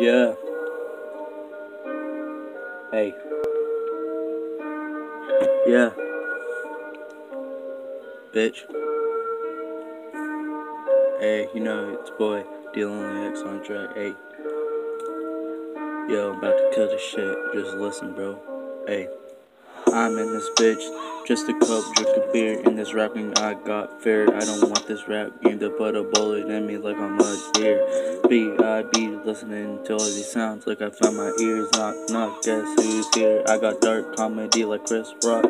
Yeah. Hey. Yeah. Bitch. Hey, you know, it's boy, D Lonely X on track. Hey. Yo, I'm about to kill this shit. Just listen, bro. Hey. I'm in this bitch, just a cup, drink a beer. In this rapping, I got fear. I don't want this rap game to put a bullet in me like I'm a deer. B I be listening to all these sounds like I found my ears. Knock knock, guess who's here? I got dark comedy like Chris Rock.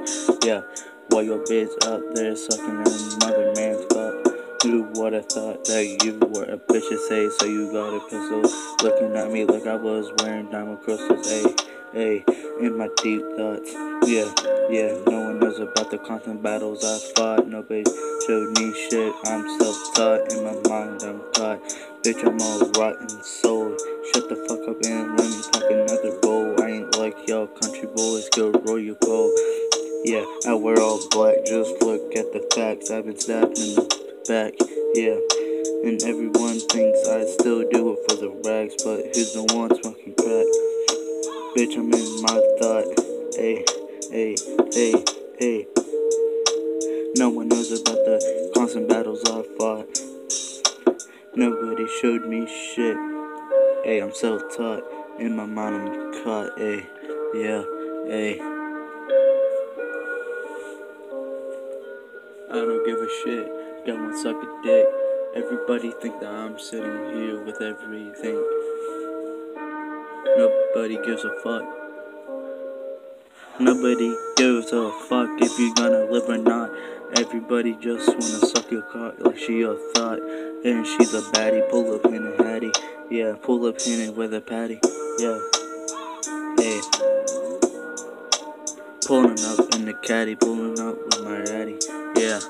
Yeah, while your bitch out there sucking in another man's cock. Who what I thought that you were a bitch to say? So you got a pistol, looking at me like I was wearing diamond crystals. Hey. Hey, in my deep thoughts. Yeah, yeah, no one knows about the constant battles I fought. Nobody showed me shit. I'm self taught. In my mind, I'm caught. Bitch, I'm all rotten soul. Shut the fuck up and let me pack another bowl. I ain't like y'all country boys, go roll your bowl. Yeah, I wear all black. Just look at the facts. I've been stabbed in the back. Yeah. And everyone thinks I still do it for the rags, but who's the one smoking crack? Bitch, I'm in my thought. Hey, hey, hey, hey. No one knows about the constant battles I fought. Nobody showed me shit. Hey, I'm self taught. In my mind, I'm caught. Hey, yeah, hey. I don't give a shit. Got one suck a dick. Everybody think that I'm sitting here with everything. Nobody gives a fuck. Nobody gives a fuck if you're gonna live or not. Everybody just wanna suck your cock like she a thought. And she's a baddie. Pull up in a hattie. Yeah, pull up in it with a patty. Yeah. Hey. Pulling up in the caddy, pulling up with my ratty. Yeah.